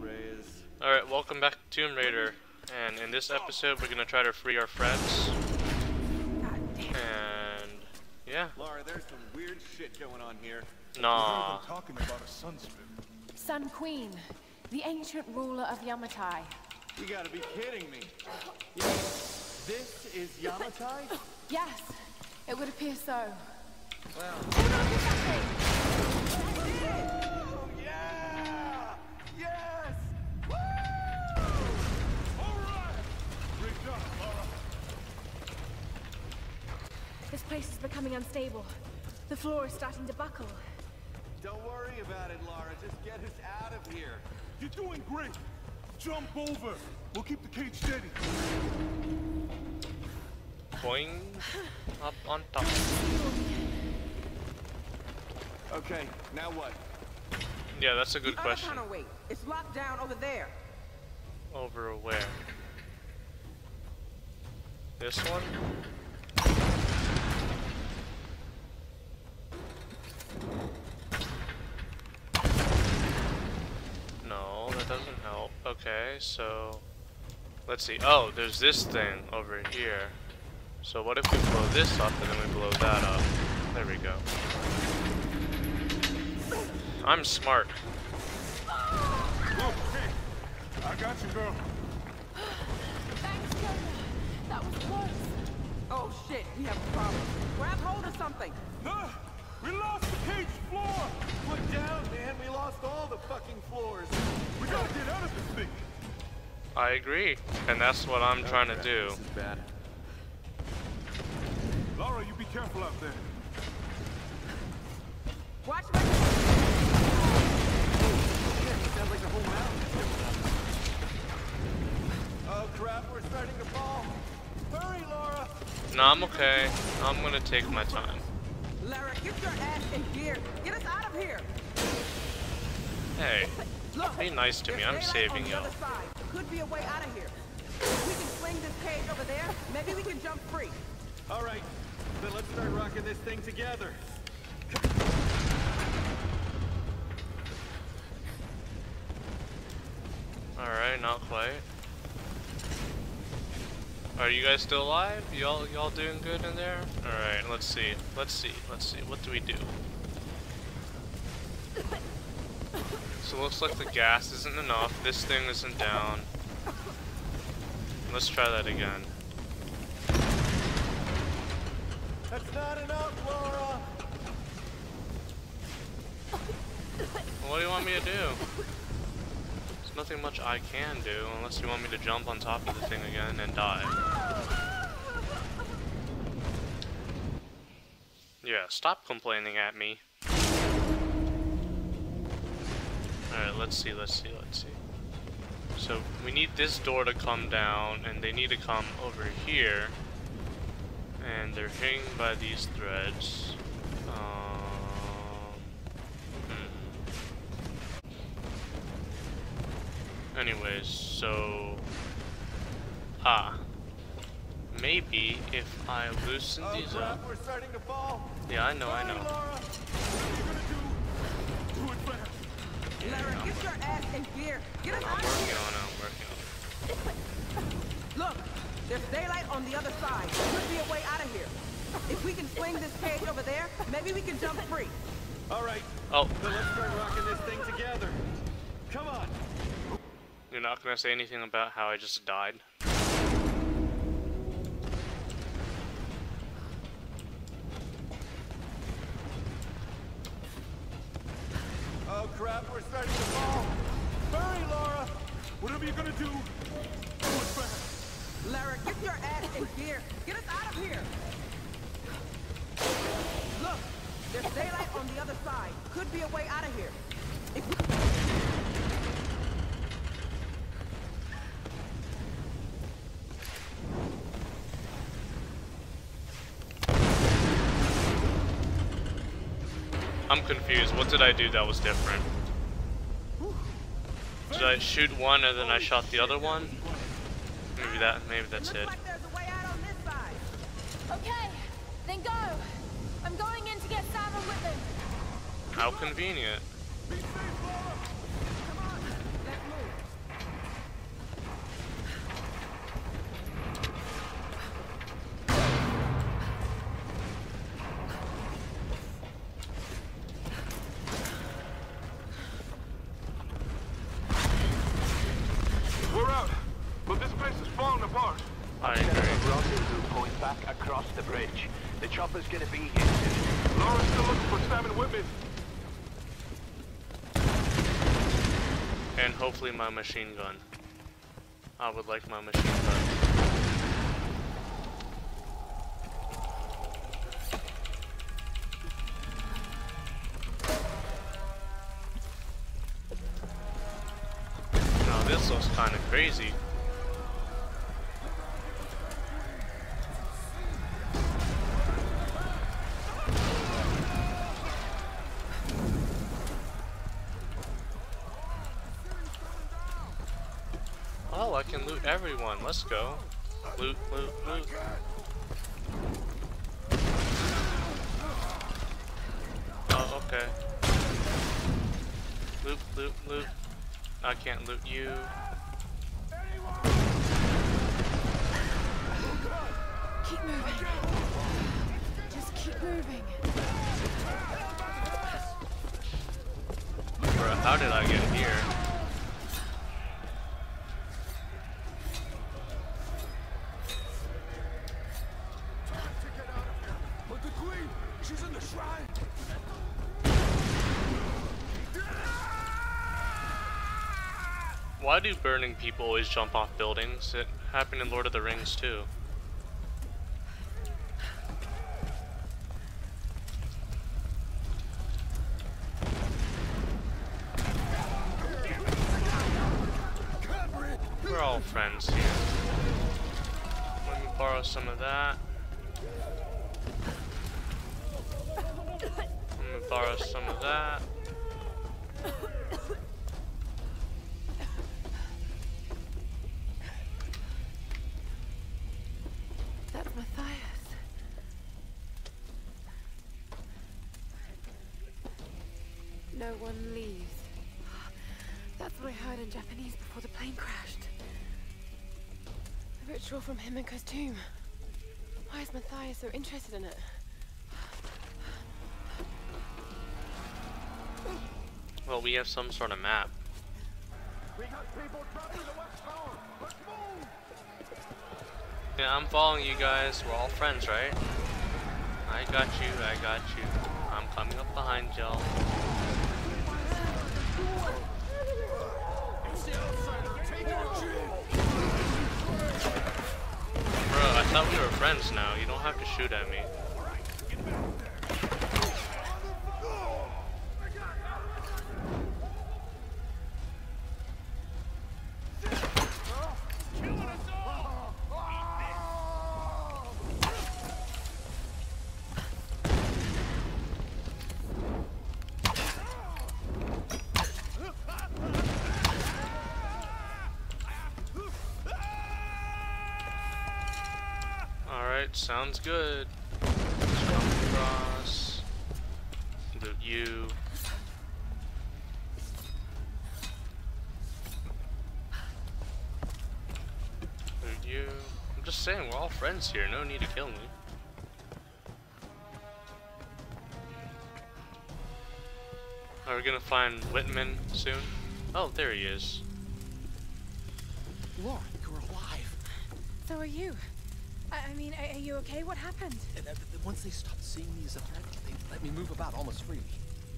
Reyes. Alright, welcome back to Tomb Raider. And in this episode, we're gonna try to free our friends. And yeah, Laura, there's some weird shit going on here. nah. talking about a sun. Sun Queen, the ancient ruler of Yamatai. You gotta be kidding me. You this is Yamatai? Yes, it would appear so. Well, Oh, oh yeah! Yes! Woo! Alright! Great job, Laura. This place is becoming unstable. The floor is starting to buckle. Don't worry about it, Lara. Just get us out of here. You're doing great. Jump over. We'll keep the cage steady. Boing. Up on top. Okay, now what? Yeah, that's a good The question. Other counterweight. It's locked down over there. Over where? This one? No, that doesn't help. Okay, so let's see. Oh, there's this thing over here. So what if we blow this up and then we blow that up? There we go. I'm smart. Look, hey. I got you, girl. Thanks, Jonah. That was close. Oh shit, we have a problem. Grab hold of something. Ah, we lost the cage floor. Put down, man. We lost all the fucking floors. We gotta get out of this thing. I agree, and that's what I'm trying to do. This is bad. Lara, you be careful out there. Watch my. Sounds like the whole mountain is coming up. Oh crap, we're starting to fall. Hurry, Lara! No, I'm okay. I'm gonna take my time. Lara, get your ass in gear. Get us out of here. Hey, Look. be nice to me. I'm saving y'all. other side. Could be a way out of here. We can swing this cage over there, maybe we can jump free. All right, then let's start rocking this thing together. Alright, not quite. Are you guys still alive? Y'all y'all doing good in there? Alright, let's see. Let's see. Let's see. What do we do? So it looks like the gas isn't enough. This thing isn't down. Let's try that again. That's not enough, Laura! What do you want me to do? Nothing much I can do unless you want me to jump on top of the thing again and die. Yeah, stop complaining at me. Alright, let's see, let's see, let's see. So, we need this door to come down, and they need to come over here. And they're hanging by these threads. Anyways, so... Ah. Maybe if I loosen Oh these crap, up... we're starting to fall. Yeah, I know, I know. Laura! What are you gonna do? Do it fast. Lara, get your ass in gear. Get us I'm out working here. on it, I'm working on it. Look, there's daylight on the other side. There Could be a way out of here. If we can swing this cage over there, maybe we can jump free. All right, Oh, then let's start rocking this thing together. Come on. You're not gonna say anything about how I just died? Oh crap, we're starting to fall. Hurry, Lara! Whatever you're gonna do, do it fast. Lara, get your ass in gear. Get us out of here. Look, there's daylight on the other side. Could be a way out of here. If I'm confused. What did I do that was different? Did I shoot one and then I shot the other one? Maybe that. Maybe that's it. like there's a way out on this side. Okay, then go. I'm going in to get Sam and Whitman. How convenient. Come on, let's move. apart. I Set up agree. a rendezvous point back across the bridge. The chopper's gonna be here soon. Lara's still looking for Sam and Whitman. And hopefully my machine gun. I would like my machine gun. Now this looks kind of crazy. Everyone. Let's go. Loot, loot, loot. Oh, okay. Loot, loot, loot. I can't loot you. Keep moving. Just keep moving. Bro, how did I get here? Do burning people always jump off buildings? It happened in Lord of the Rings too. No one leaves. That's what I heard in Japanese before the plane crashed. The ritual from Himiko's tomb. Why is Matthias so interested in it? Well, we have some sort of map. We got people trapped in the west tower. Let's move. Yeah, I'm following you guys. We're all friends, right? I got you, I got you. I'm coming up behind y'all. Thought we were friends now. You don't have to shoot at me. Alright, sounds good. Jump across. Loot you. Loot you. I'm just saying, we're all friends here. No need to kill me. Are we gonna find Whitman soon? Oh, there he is. Lara, you're alive. So are you. I, I mean, are, are you okay? What happened? And, uh, once they stopped seeing me as a threat, they let me move about almost freely.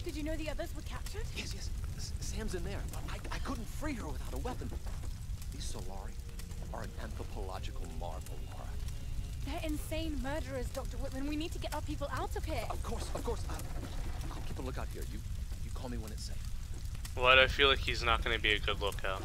Did you know the others were captured? Yes, yes. S- Sam's in there, but I, I couldn't free her without a weapon. These Solarii are an anthropological marvel, Lara. They're insane murderers, Dr. Whitman. We need to get our people out of here. Of course, of course. Uh, I'll keep a lookout here. You, you call me when it's safe. Why do I feel like he's not gonna be a good lookout?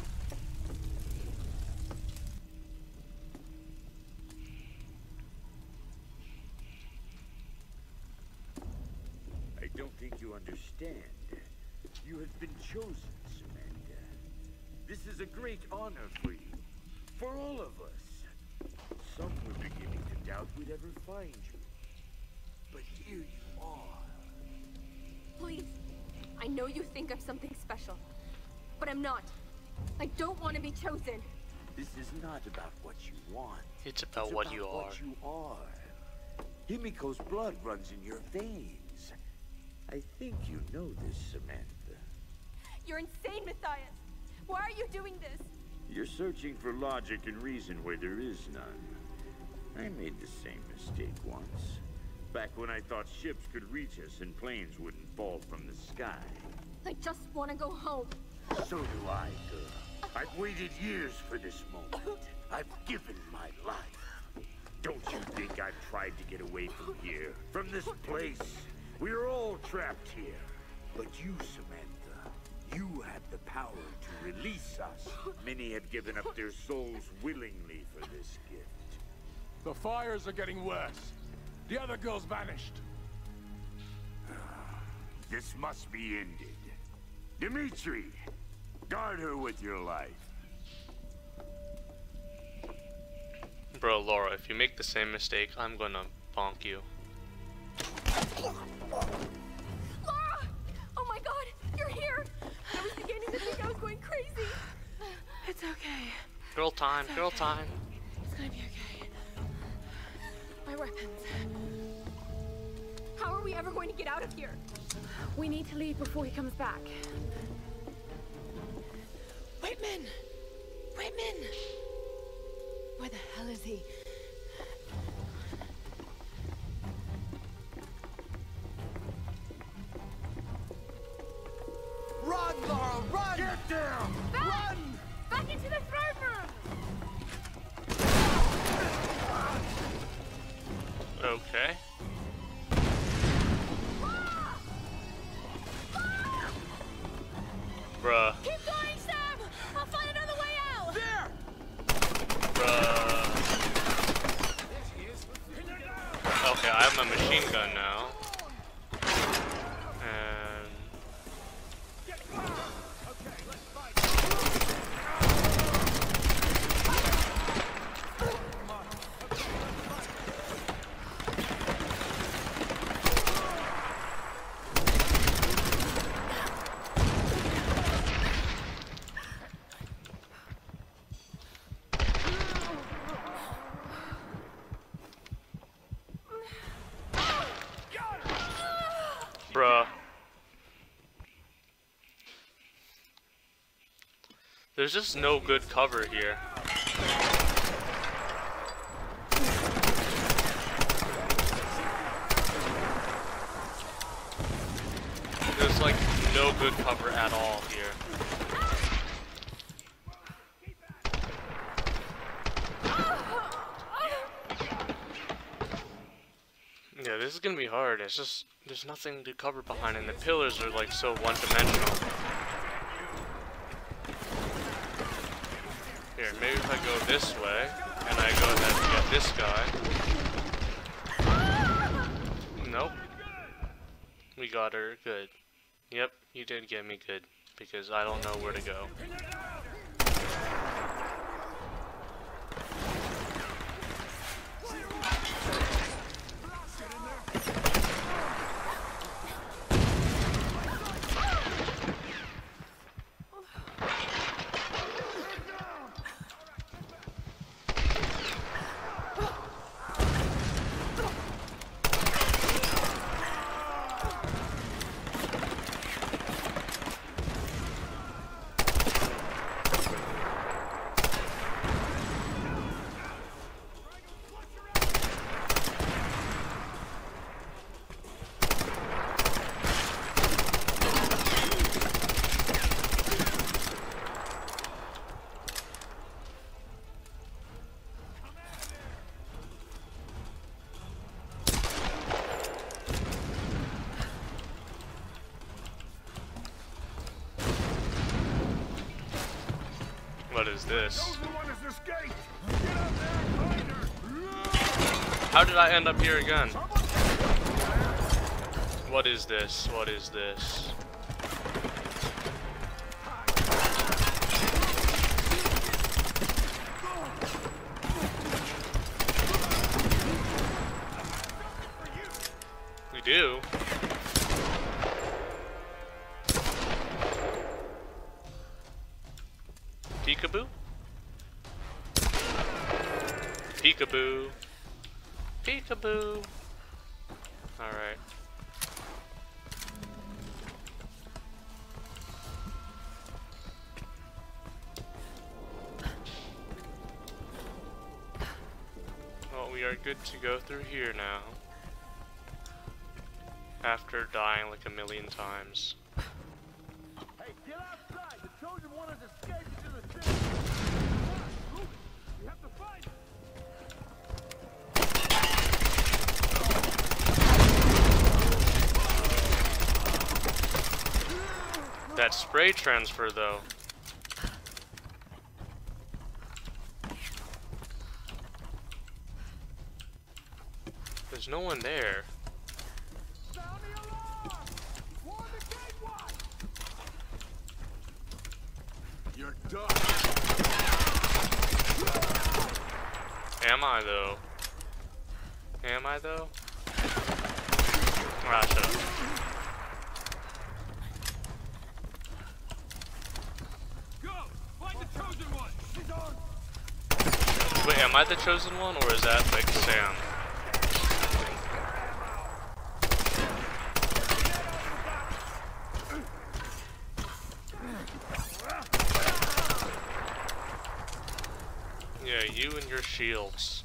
But I'm not. I don't want to be chosen. This is not about what you want. It's about It's what about you are. What you are. Himiko's blood runs in your veins. I think you know this, Samantha. You're insane, Matthias. Why are you doing this? You're searching for logic and reason where there is none. I made the same mistake once. Back when I thought ships could reach us and planes wouldn't fall from the sky. I just want to go home. So do I, girl. I've waited years for this moment. I've given my life. Don't you think I've tried to get away from here? From this place? We're all trapped here. But you, Samantha, you have the power to release us. Many have given up their souls willingly for this gift. The fires are getting worse. The other girl's vanished. This must be ended. Dimitri, guard her with your life. Bro, Laura, if you make the same mistake, I'm gonna bonk you. Laura! Oh my god, you're here! I was beginning to think I was going crazy. It's okay. Girl time, It's girl okay. time. It's gonna be okay. My weapons. How are we ever going to get out of here? We need to leave before he comes back. Whitman! Whitman! Where the hell is he? Run, Lara, run! Get down! Back! Back into the throne room! Okay. There's just no good cover here. There's like no good cover at all here. Yeah, this is gonna be hard. It's just there's nothing to cover behind, and the pillars are like so one-dimensional. Here, maybe if I go this way, and I go ahead and get this guy. Nope. We got her. Good. Yep, you did get me good, because I don't know where to go. Find her! How did I end up here again? What is this? What is this? Kaboo! Alright. Well, we are good to go through here now. After dying like a million times. That spray transfer though. There's no one there. Sound the alarm! Warn the gateway! You're done! Am I though? Am I though? Ah, shut up. Go! Find the Trojan one! She's on! Wait, am I the chosen one or is that like Sam? Yeah, you and your shields.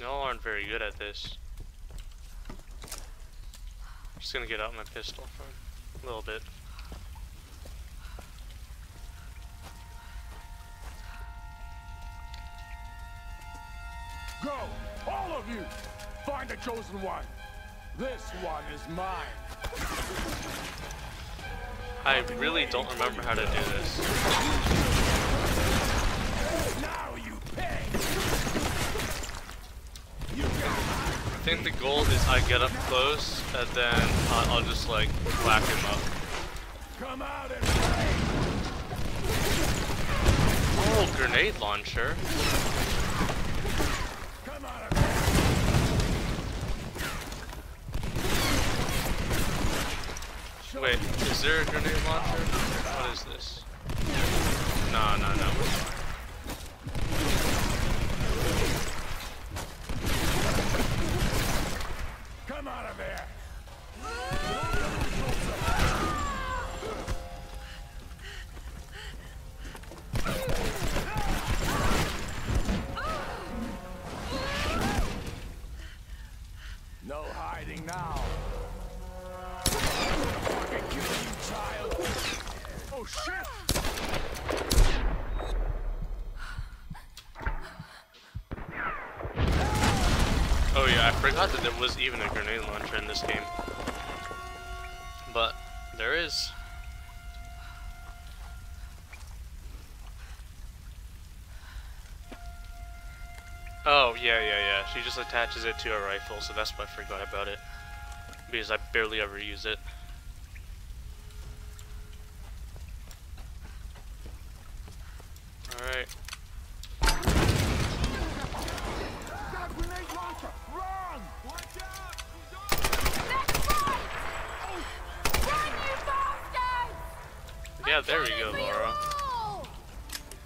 Y'all aren't very good at this. I'm Just gonna get out my pistol for a little bit. Chosen one! This one is mine! I really don't remember how to do this. Now you pay! I think the goal is I get up close and then I'll, I'll just like whack him up. Come out and play! Oh, grenade launcher. Come out of here! Wait, is there a grenade launcher? What is this? No, no, no. This game. But there is. Oh yeah, yeah, yeah. She just attaches it to a rifle, so that's why I forgot about it. Because I barely ever use it. Alright. Got a grenade launcher! Run! Watch out! Yeah, there we go, Laura.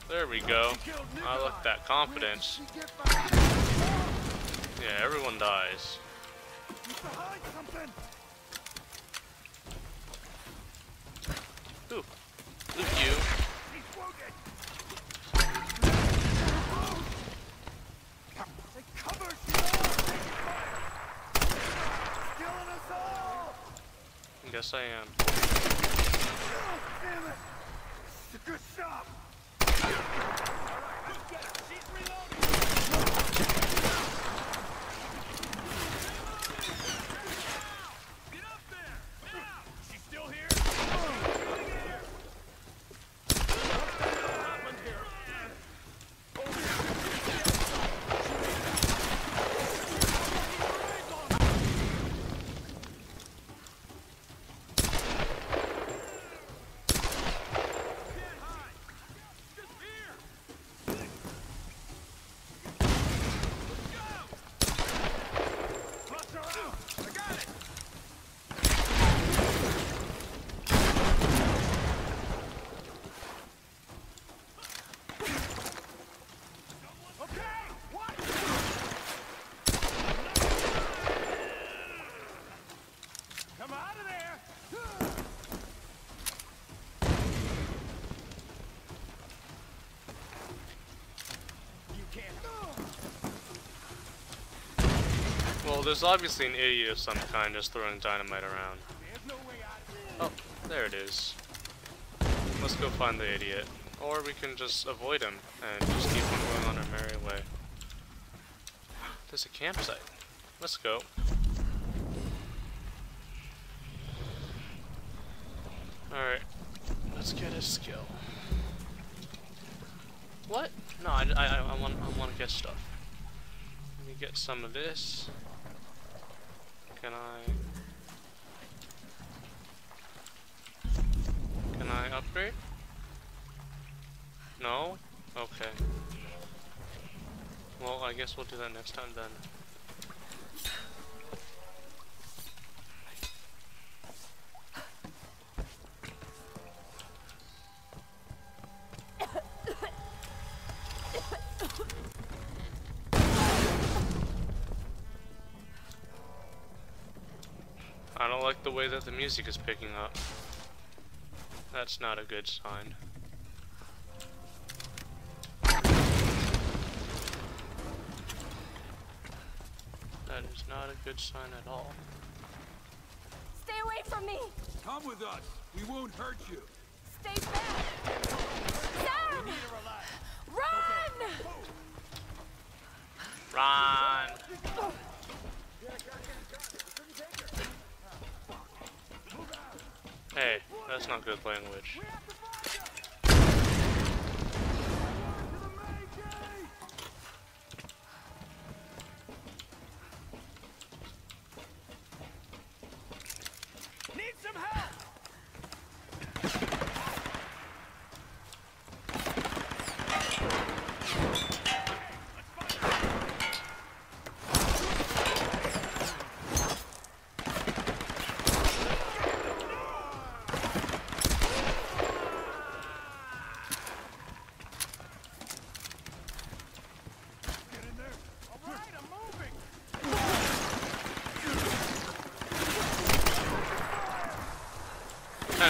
There we go. I like that confidence. Yeah, everyone dies. Ooh. Look you. Guess I am. Damn it! It's a good shot! There's obviously an idiot of some kind just throwing dynamite around. Oh, there it is. Let's go find the idiot. Or we can just avoid him and just keep on going on our merry way. There's a campsite. Let's go. Alright, let's get a skill. What? No, I, I, I, want, I want to get stuff. Let me get some of this. Can I... Can I upgrade? No? Okay. Well, I guess we'll do that next time then. The way that the music is picking up. That's not a good sign. That is not a good sign at all. Stay away from me! Come with us. We won't hurt you. Stay back! Sam! Run! Run! Hey, that's not good language.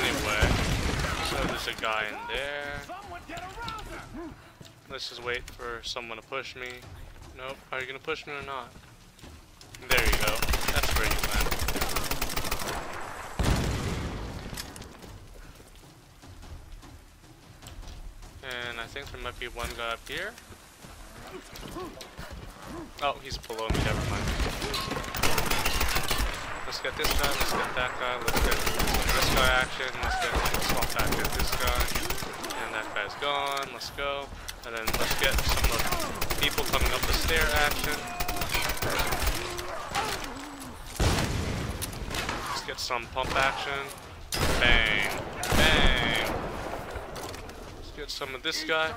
Anyway, so there's a guy in there. Let's just wait for someone to push me. Nope. Are you gonna push me or not? There you go. That's where you went. And I think there might be one guy up here. Oh, he's below me. Never mind. Let's get this guy. Let's get that guy. Let's get this guy action. Let's get swap back at this guy. And that guy's gone. Let's go. And then let's get some of the people coming up the stair action. Let's get some pump action. Bang. Bang. Let's get some of this guy.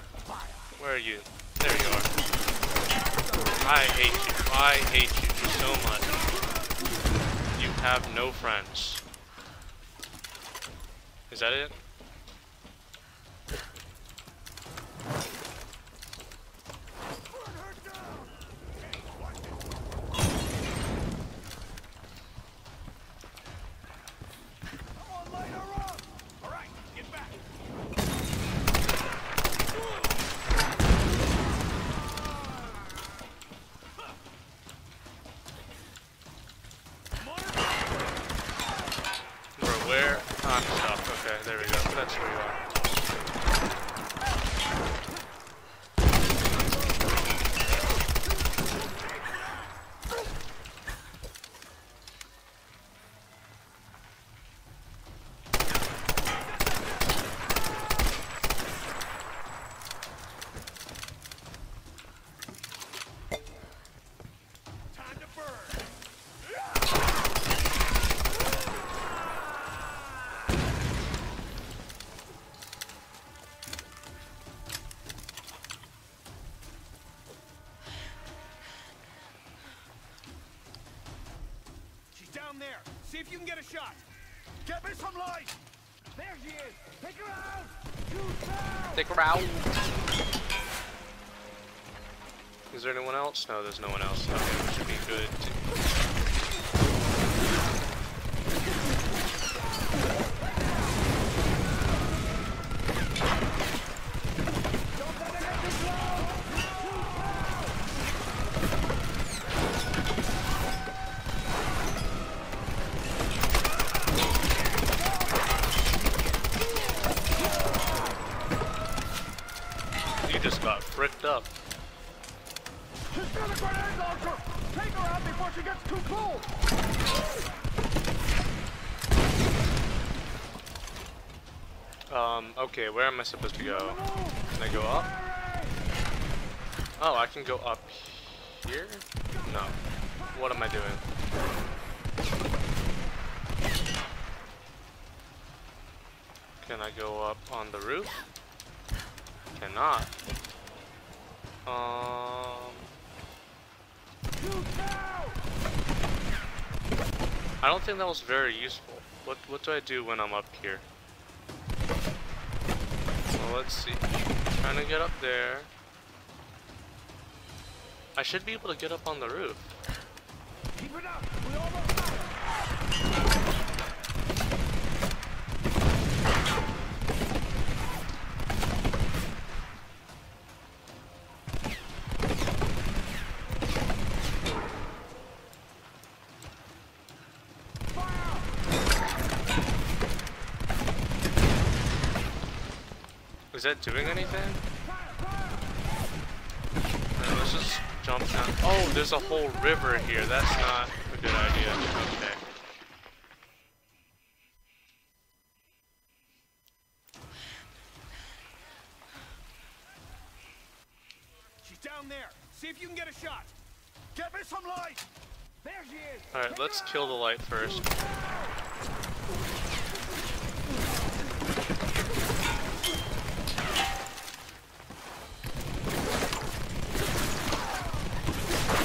Where are you? There you are. I hate you. I hate you. Have no friends. Is that it? Come on, light her up. All right, get back. Bro, where? Ah, stop. Okay, there we go. That's where you are. Time to burn. She's down there. See if you can get a shot. Get me some light. There she is. Take her out. Down. Stick around. Is there anyone else? No, there's no one else. Okay, should be good. Got fricked up. She's got a grenade launcher! Take her out before she gets too! Um, okay, where am I supposed to go? Can I go up? Oh, I can go up here? No. What am I doing? Can I go up on the roof? Cannot. Um... I don't think that was very useful. What what do I do when I'm up here? Well, let's see. Trying to get up there. I should be able to get up on the roof. Keep it up! We almost Is that doing anything? Uh, let's just jump down. Oh, there's a whole river here. That's not a good idea. Okay. She's down there. See if you can get a shot. Get me some light. There she is. Alright, let's kill the light first.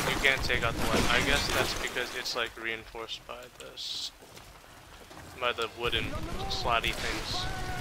You can't take out the light. I guess that's because it's like reinforced by this by the wooden slatty things.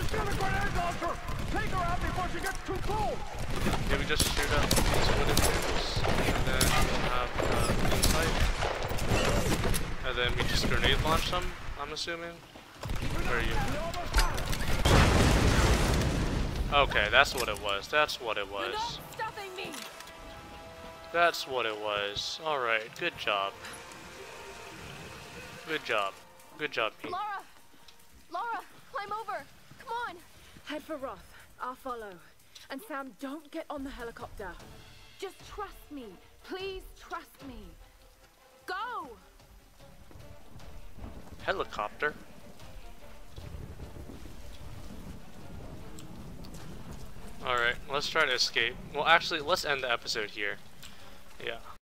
She's got a grenade launcher. Take her out before she gets too close. Yeah, we just shoot up these wooden things, and then we'll have uh, insight. And then we just grenade launch them, I'm assuming? Where are you? Okay, that's what it was. That's what it was. not stopping me! That's what it was. Alright, good job. Good job. Good job, Pete. Laura! Laura, climb over! Head for Roth. I'll follow. And Sam, don't get on the helicopter. Just trust me. Please trust me. Go! Helicopter. Alright, let's try to escape. Well, actually, let's end the episode here. Yeah.